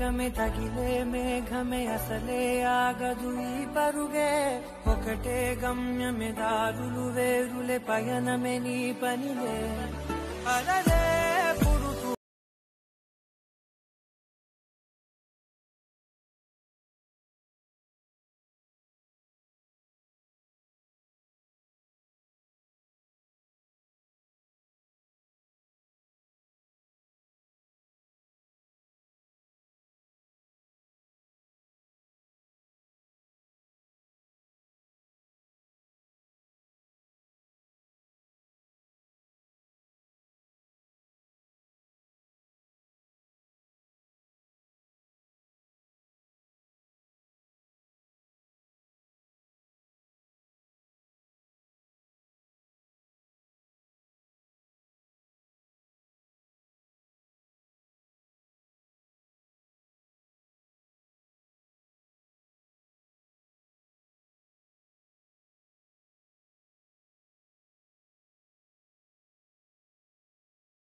ಮೇಘಮೆ ತಗಿಲೆ ಮೇಘಮೆ ಅಸಲೆ ಆಗದುಯಿ ಪರುಗೆ ಒಕಟೆ ಗಮ್ಯಮೆ ದಾರುಲು ವೇರುಲೆ ಪಯನಮೆ ನೀ ಪನಿಲೆ ಅರಲೇ